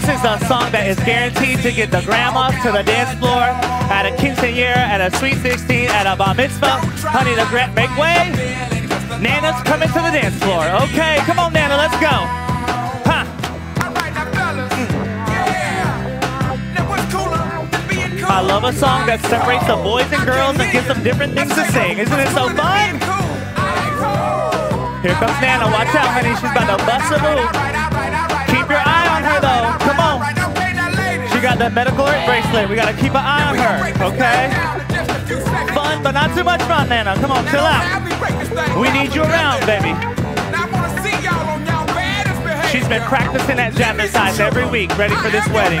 This is a song that is guaranteed to get the grandmas to the dance floor at a quinceañera, at a sweet 16, at a bar mitzvah. Honey, the grant make way. Nana's coming to the dance floor. Okay, come on, Nana, let's go. Huh. I love a song that separates the boys and girls and gives them different things to sing. Isn't it so fun? Here comes Nana. Watch out, honey. She's about to bust a move. That medical alert bracelet. We got to keep an eye on her, okay? Fun, but not too much fun, Nana. Come on, chill out. We need you around, baby. She's been practicing at jazzercise every week, ready for this wedding.